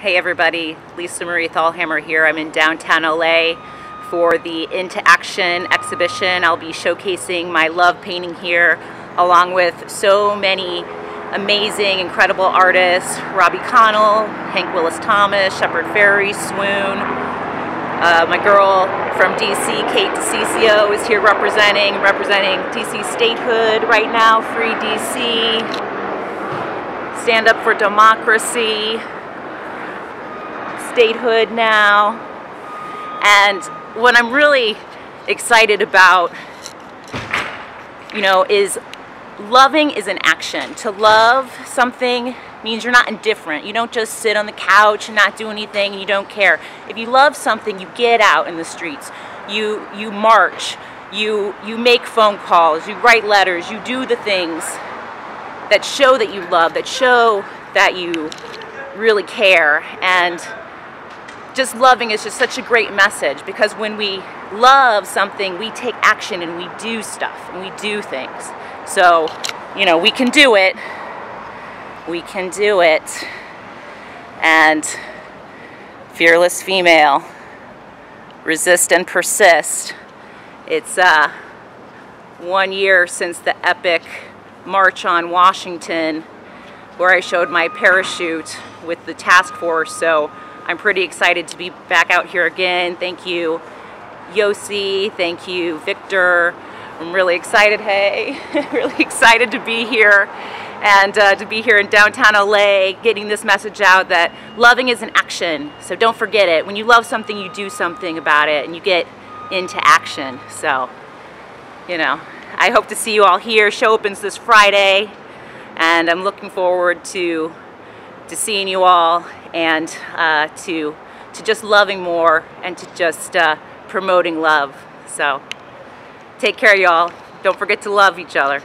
Hey everybody, Lisa Marie Thalhammer here. I'm in downtown LA for the Into Action exhibition. I'll be showcasing my love painting here along with so many amazing, incredible artists. Robbie Conal, Hank Willis Thomas, Shepard Fairey, Swoon. Uh, my girl from DC, Kate DeCiccio, is here representing, representing DC statehood right now, Free DC. Stand up for democracy statehood now. And what I'm really excited about, you know, is loving is an action. To love something means you're not indifferent. You don't just sit on the couch and not do anything and you don't care. If you love something, you get out in the streets. You you march. You you make phone calls, you write letters, you do the things that show that you love, that show that you really care and just loving is just such a great message because when we love something, we take action and we do stuff and we do things. So, you know, we can do it. We can do it. And fearless female, resist and persist. It's uh, one year since the epic march on Washington where I showed my parachute with the task force. So I'm pretty excited to be back out here again. Thank you, Yosi. Thank you, Victor. I'm really excited, hey, really excited to be here and uh, to be here in downtown LA getting this message out that loving is an action. So don't forget it. When you love something, you do something about it and you get into action. So, you know, I hope to see you all here. Show opens this Friday and I'm looking forward to to seeing you all and uh, to to just loving more and to just uh, promoting love. So take care y'all. Don't forget to love each other.